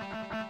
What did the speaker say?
Bye.